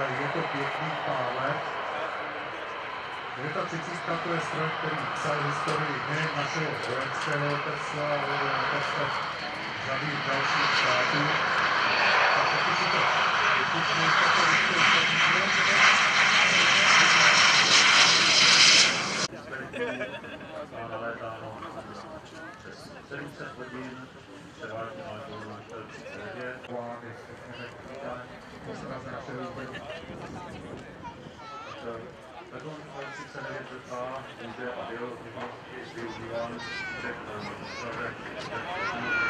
ale je to pěkný pár let. 39 to je stroj, který psal historii nejen našeho vojenského letectva, ale letectva řady dalších států. A pokud to to přes 700 hodin, převážně ale 39. Vlády, řekněme, postraz našeho Beton 39a může a byl v minulosti využíván v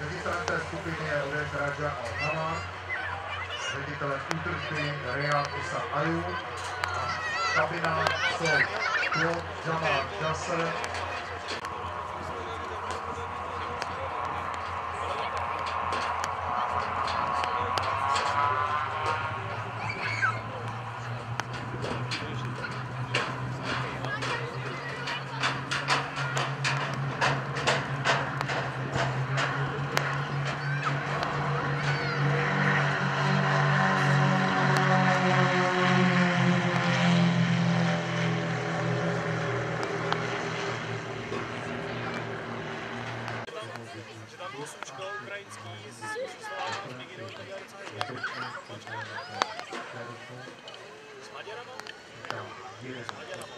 Ředitelem té skupiny je Odek Raja Al-Hama, ředitelem útržby Riyad Isa Ayu, a kabina jsou Claude Jamal Jasser, že tam 8 škol ukrajinský z Slováků vyginou, to dělali docela S Maďarama? S Maďarama.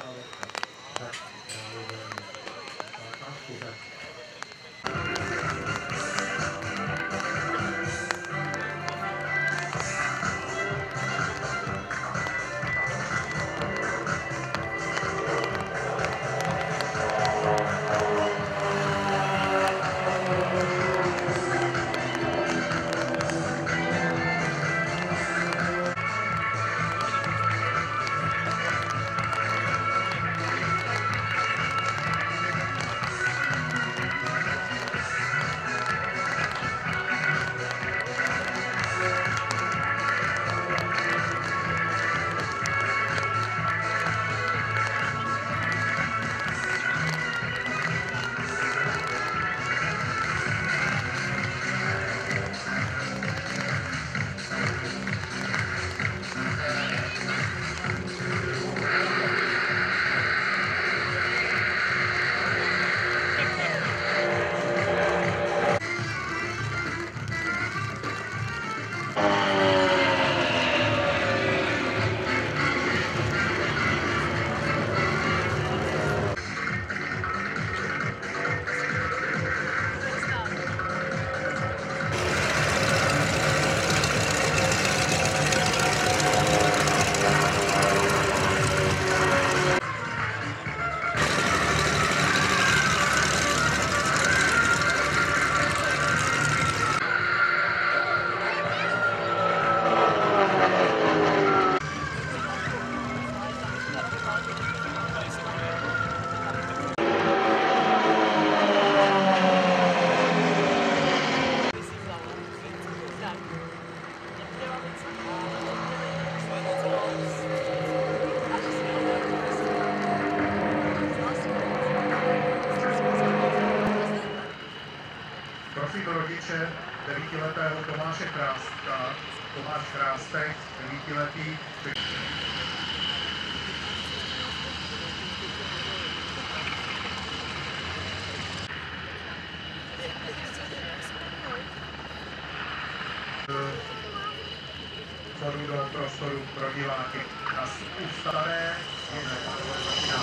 Soupeře devítiletého Tomáše Krástka. Tomáš Krástek, devítiletý, vchodu do prostoru pro diváky. Na staré je začíná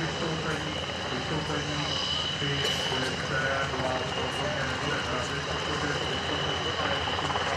vystoupení, vystoupení, Thank you.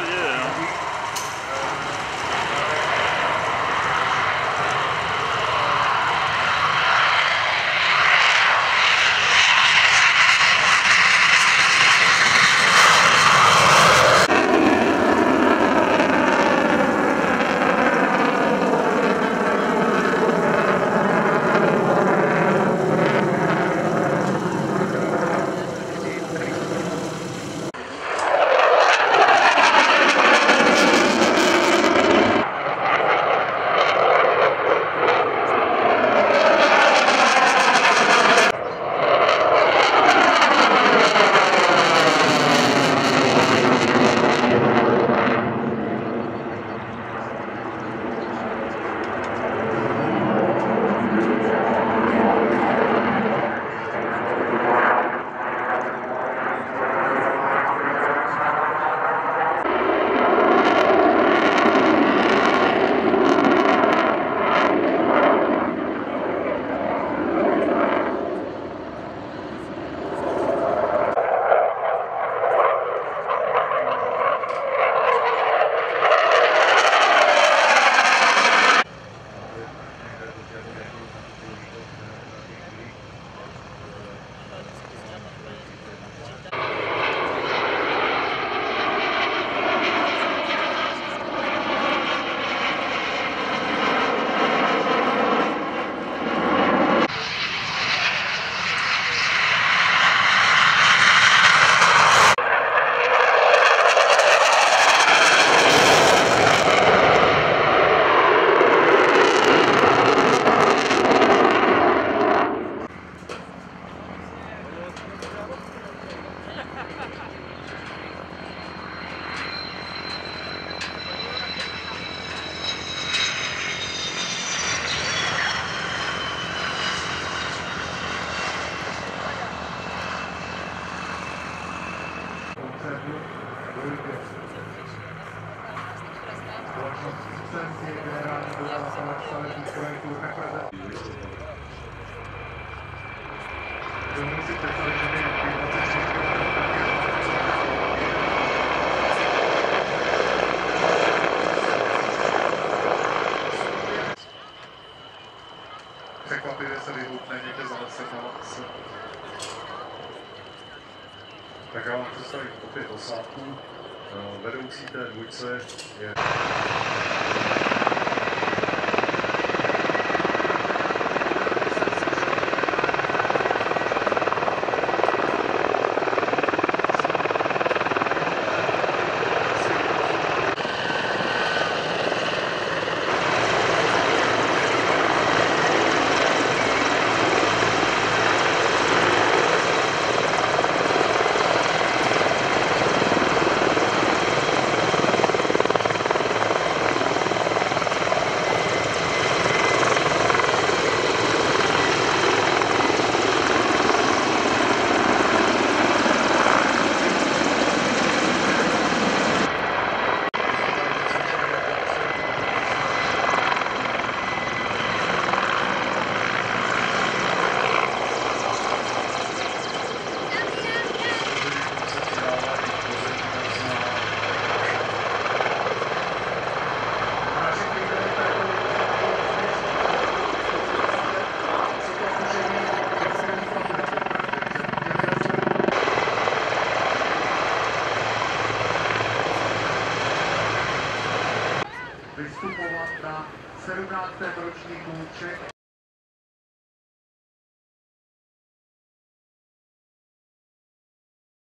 Tak to Překvapivě se vyhutne někde za lesem. Tak já vám představím opět osádku. Eh, Vedoucí té dvojce je